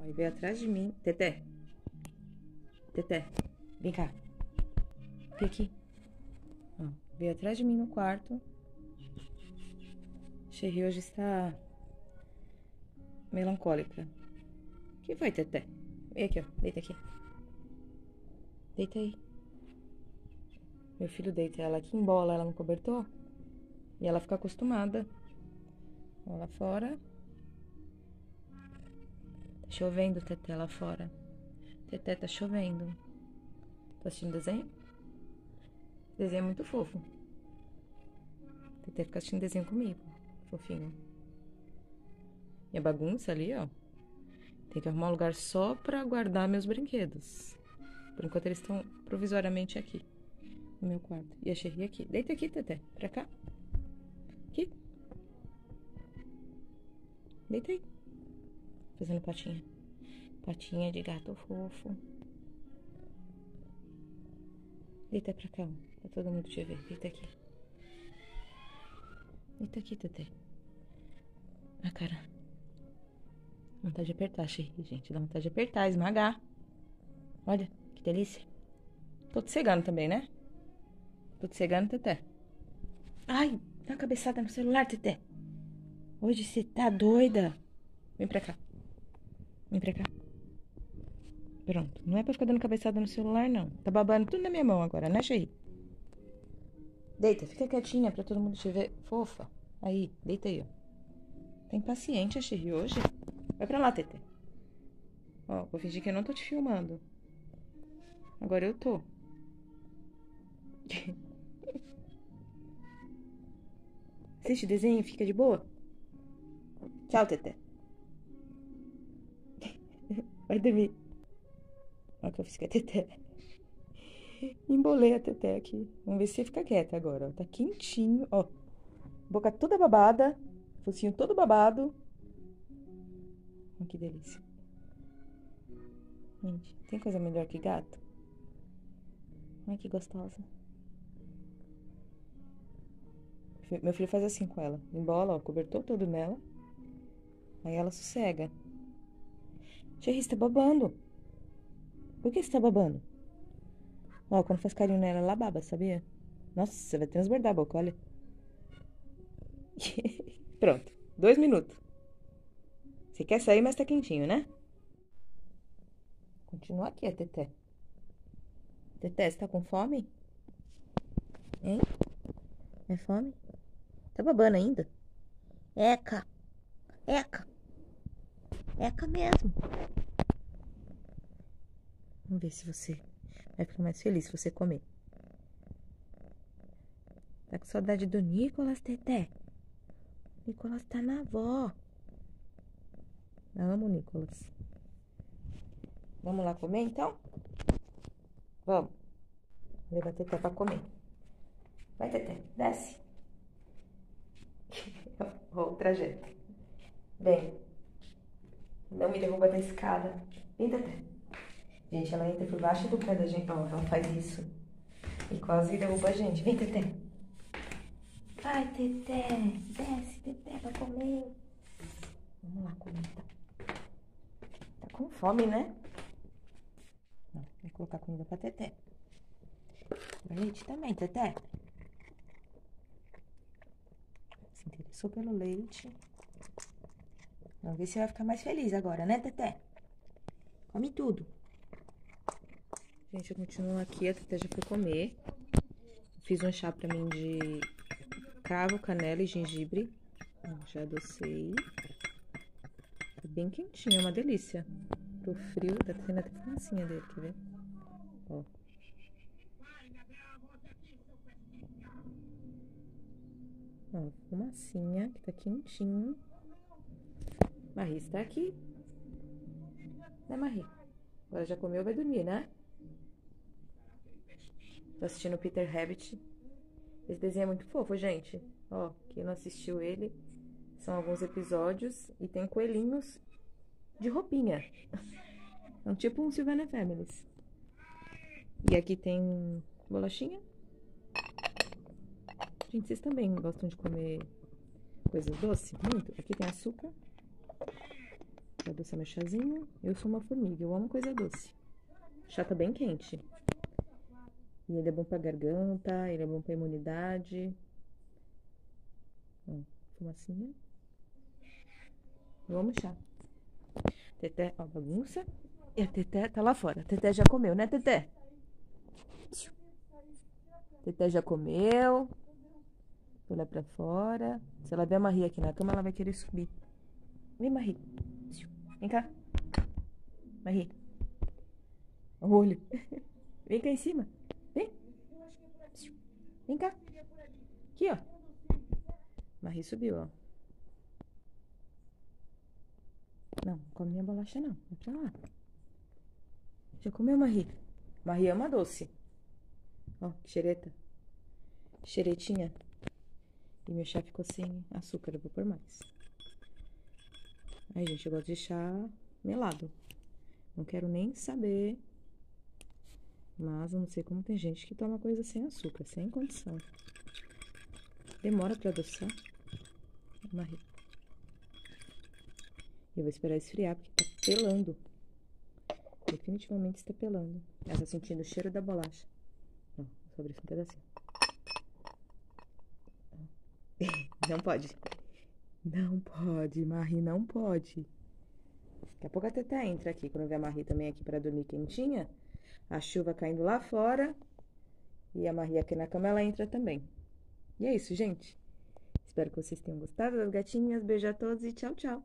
Ó, e veio atrás de mim. Teté. Teté. Vem cá. Vem aqui. Ó, veio atrás de mim no quarto. Sherry hoje está melancólica. O que foi, Teté? Vem aqui, ó. Deita aqui. Deita aí. Meu filho deita ela aqui, embola ela no cobertor. E ela fica acostumada. Ó, lá fora. Chovendo, Teté, lá fora. Teté, tá chovendo. Tá assistindo desenho? Desenho é muito fofo. Teté fica assistindo desenho comigo. Fofinho. E a bagunça ali, ó. Tem que arrumar um lugar só pra guardar meus brinquedos. Por enquanto eles estão provisoriamente aqui. No meu quarto. E a Xerri aqui. Deita aqui, Teté. Pra cá. Aqui. Deita aí. Fazendo patinha. Patinha de gato fofo. Deita pra cá, ó. Pra todo mundo te ver. Deita aqui. Deita aqui, Teté. A cara. Vontade de apertar, Xerri, gente. Dá vontade de apertar, esmagar. Olha, que delícia. Tô te cegando também, né? Tô te cegando, Teté. Ai, dá uma cabeçada no celular, Teté. Hoje você tá doida. Vem pra cá. Vem pra cá. Pronto. Não é pra ficar dando cabeçada no celular, não. Tá babando tudo na minha mão agora, né, Xerri? Deita, fica quietinha pra todo mundo te ver. Fofa. Aí, deita aí, ó. Tem paciente, Xerri, hoje? Vai pra lá, Tete. Ó, vou fingir que eu não tô te filmando. Agora eu tô. Assiste desenho, fica de boa. Tchau, Tete. Vai dormir. Olha o que eu fiz com a Teté. Embolei a Teté aqui. Vamos ver se fica quieta agora. Ó. Tá quentinho, ó. Boca toda babada. Focinho todo babado. Olha que delícia. Gente, tem coisa melhor que gato? Olha que gostosa. Meu filho faz assim com ela. Embola, ó, cobertor todo nela. Aí ela sossega. Xerri, você tá babando. Por que você tá babando? Ó, quando faz carinho nela, ela baba, sabia? Nossa, você vai transbordar a boca, olha. Pronto, dois minutos. Você quer sair, mas tá quentinho, né? Continua aqui, a Teté. Teté, você tá com fome? Hein? É fome? Tá babando ainda? Eca! Eca! Eca mesmo! Vamos ver se você vai ficar mais feliz se você comer. Tá com saudade do Nicolas, Teté? Nicolas tá na avó. Amo, Nicolas. Vamos lá comer, então? Vamos. Vou levar a Teté pra comer. Vai, Teté. Desce. o trajeto. Vem. Não me derruba da escada. Vem, Teté. Gente, ela entra por baixo do pé da gente. Ó, ela faz isso. E quase derruba a gente. Vem, Teté. Vai, Teté. Desce, Teté, pra comer. Vamos lá comer, tá? Tá com fome, né? Não, vou colocar comida pra Teté. Leite também, Teté. Se interessou pelo leite. Vamos ver se vai ficar mais feliz agora, né, Teté? Come tudo. Gente, eu continuo aqui, a Teté já foi comer. Fiz um chá pra mim de cravo, canela e gengibre. Já adocei. Tá bem quentinho, é uma delícia. Pro frio, tá tendo até fumacinha dele, quer ver? Ó. Ó, fumacinha, que tá quentinho. Marie está aqui. Né, Marie? Agora já comeu, vai dormir, né? Tô assistindo Peter Rabbit. Esse desenho é muito fofo, gente. Ó, quem não assistiu ele, são alguns episódios e tem coelhinhos de roupinha. É um tipo um Sylvania Families. E aqui tem bolachinha. Gente, vocês também gostam de comer coisas doces? Muito. Aqui tem açúcar. Vou adoçar meu chazinho. Eu sou uma formiga, eu amo coisa doce. Chá tá bem quente. E ele é bom pra garganta, ele é bom pra imunidade. Ó, fumacinha. Eu amo chá. Teté, ó, bagunça. E a Teté tá lá fora. A Teté já comeu, né, Teté? Teté já comeu. Vou lá pra fora. Se ela ver a Maria aqui na cama, ela vai querer subir. Vem, Marie. Vem cá. Marie. O olho. Vem cá em cima. Vem. Vem cá. Aqui, ó. Marie subiu, ó. Não, come minha bolacha, não. Vai pra lá. Já comeu, Marie? Marie ama doce. Ó, que xereta. Xeretinha. E meu chá ficou sem açúcar, eu vou pôr mais. Aí, gente, eu gosto de chá melado. Não quero nem saber. Mas eu não sei como tem gente que toma coisa sem açúcar, sem condição. Demora pra adoçar. Marie. Eu vou esperar esfriar, porque tá pelando. Definitivamente está pelando. Ela tá sentindo o cheiro da bolacha. Ó, sobre esse pedacinho. Não pode. Não pode, Marie, não pode. Daqui a pouco a Teta entra aqui, quando vê a Marie também aqui para dormir quentinha. A chuva caindo lá fora. E a Marie aqui na cama, ela entra também. E é isso, gente. Espero que vocês tenham gostado das gatinhas. Beijo a todos e tchau, tchau.